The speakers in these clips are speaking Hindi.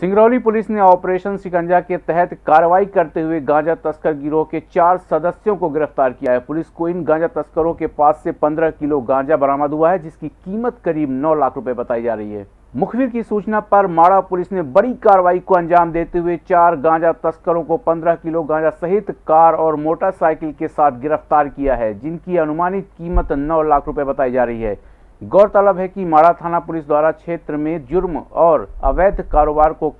सिंगरौली पुलिस ने ऑपरेशन सिकंजा के तहत कार्रवाई करते हुए गांजा तस्कर गिरोह के चार सदस्यों को गिरफ़्तार किया है। पुलिस को इन गांजा तस्करों के पास से 15 किलो गांजा बरामद हुआ है, जिसकी कीमत करीब 9 लाख रुपए बताई जा रही है। मुखबिर की सूचना पर माड़ा पुलिस ने बड़ी कार्रवाई को अंजाम देते हुए चार गांजा तस्करों को 15 किलो गांजा सहित कार और मोटरसाइकिल के साथ गिरफ़्तार किया है, जिनकी अनुमानित कीमत 9 लाख रुपए बताई जा रही है। गौरतलब है कि माड़ा थाना पुलिस द्वारा क्षेत्र में जुर्म और अवैध कारोबार को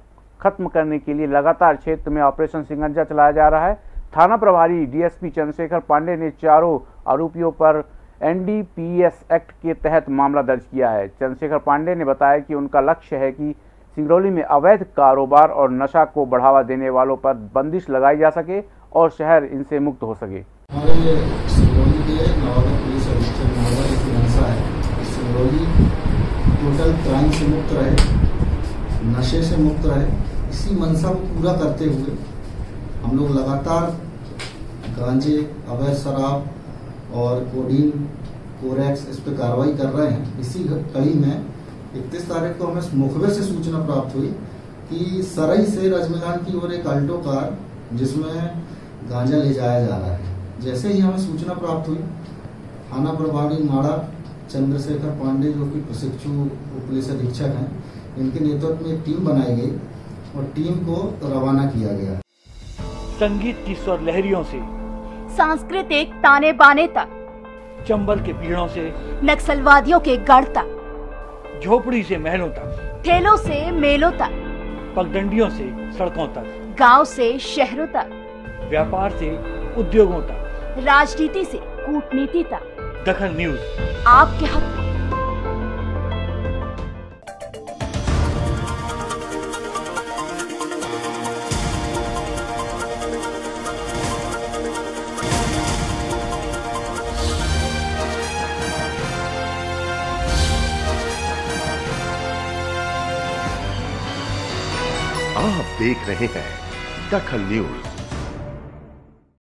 खत्म करने के लिए लगातार क्षेत्र में ऑपरेशन सिंगंजा चलाया जा रहा है। थाना प्रभारी डीएसपी चंद्रशेखर पांडे ने चारों आरोपियों पर एनडीपीएस एक्ट के तहत मामला दर्ज किया है। चंद्रशेखर पांडे ने बताया कि उनका लक्ष्य है कि सिंगरौली में अवैध कारोबार और नशा को बढ़ावा देने वालों पर बंदिश लगाई जा सके और शहर इनसे मुक्त हो सके हमारे सिंगरौली के नवागढ़ पुलिस अधीक्षक महोदय की मंशा है सिंगरौली टोटल क्राइम से मुक्त रहे, नशे से मुक्त रहे, इसी मंशा को पूरा करते हुए हम लोग लगातार गांजे, अवैध शराब और कोडीन, कोरेक्स इस पर कार्रवाई कर रहे हैं। इसी कड़ी में इकतीस तारीख को हमें मुखबे से सूचना प्राप्त हुई कि सरई से रजमिलान की ओर एक अल्टो कार जिसमें गांजा ले जाया जा रहा है। जैसे ही हमें सूचना प्राप्त हुई, थाना प्रभारी माड़ा चंद्रशेखर पांडे जो कि प्रशिक्षु पुलिस अधीक्षक हैं इनके नेतृत्व में एक टीम बनाई गई और टीम को रवाना किया गया। संगीत की स्वर लहरियों से सांस्कृतिक ताने बाने तक चंबल के पीड़ों से नक्सलवादियों के गढ़ तक झोपड़ी से महलों तक ठेलों से मेलों तक पगडंडियों से सड़कों तक गाँव से शहरों तक व्यापार से उद्योगों तक राजनीति से कूटनीति तक। दखल न्यूज़। आपके हक आप देख रहे हैं दखल न्यूज़।